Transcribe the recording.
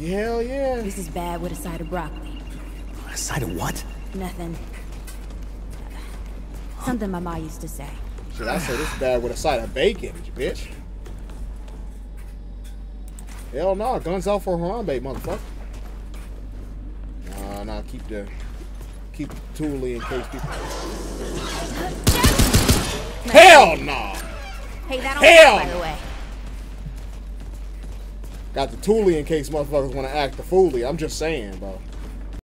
Hell yeah. This is bad with a side of broccoli. A side of what? Nothing. Something my ma used to say. Shit, I say this is bad with a side of bacon, bitch. Hell no, guns out for Harambe, motherfucker. Nah, nah, keep the keep the Thule in case people. Hell no! Hey, that don't Hell Got the Thule in case motherfuckers want to act the foolie. I'm just saying, bro.